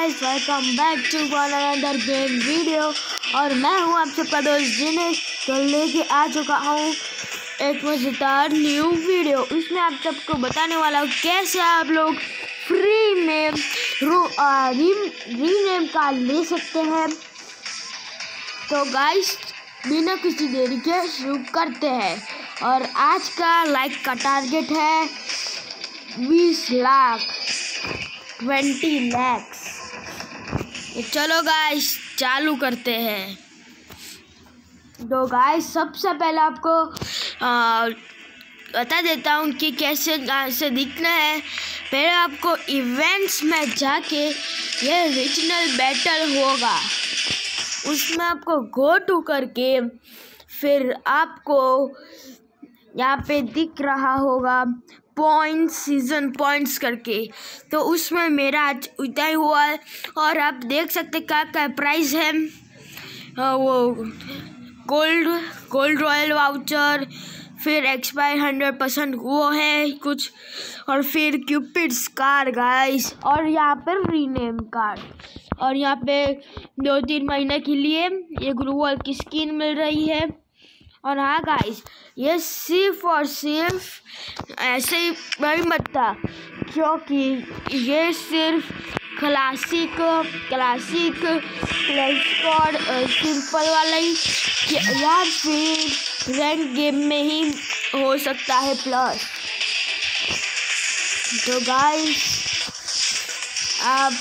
Guys welcome back to another game video और मैं हूँ आप सबका दोस्त जिन्हें तो लेके आ चुका हूँ। एक मज़ेदार न्यू वीडियो इसमें आप सबको बताने वाला हूँ कैसे आप लोग फ्री में री रीनेम कार्ड ले सकते हैं। तो गाइस बिना किसी देरी के शुरू करते हैं। और आज का लाइक का टारगेट है बीस लाख ट्वेंटी लैक्स चलो गाइस चालू करते हैं। तो गाइस सबसे पहले आपको बता देता हूँ कि कैसे से दिखना है। पहले आपको इवेंट्स में जाके ये रीजनल बैटल होगा। उसमें आपको गो टू करके फिर आपको यहाँ पे दिख रहा होगा पॉइंट सीज़न पॉइंट्स करके। तो उसमें मेरा आज उतना हुआ और आप देख सकते क्या क्या प्राइस है। वो गोल्ड गोल्ड रॉयल वाउचर फिर एक्सपायर हंड्रेड परसेंट वो है कुछ, और फिर क्यूपिड्स कार गाइस और यहाँ पर रीनेम कार्ड और यहाँ पे दो तीन महीने के लिए ये ग्रूवल की स्किन मिल रही है। और हाँ गाइस ये सिर्फ़ और सिर्फ़ ऐसे ही नहीं बनता, क्योंकि ये सिर्फ़ क्लासिक क्लासिक स्कॉड सिंपल वाला ही, या फिर रैंक गेम में ही हो सकता है प्लस तो गाइस आप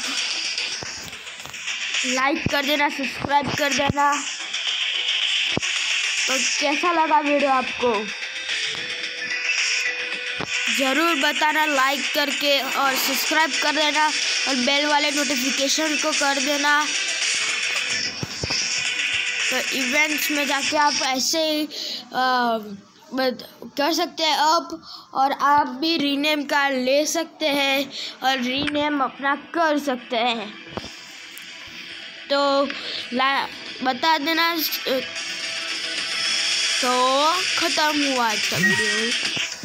लाइक कर देना सब्सक्राइब कर देना। तो कैसा लगा वीडियो आपको? ज़रूर बताना लाइक करके और सब्सक्राइब कर देना और बेल वाले नोटिफिकेशन को कर देना। तो इवेंट्स में जाके आप ऐसे ही कर सकते हैं अप और आप भी रीनेम कार्ड ले सकते हैं और रीनेम अपना कर सकते हैं। तो ला, बता देना तो ख़त्म हुआ का वीडियो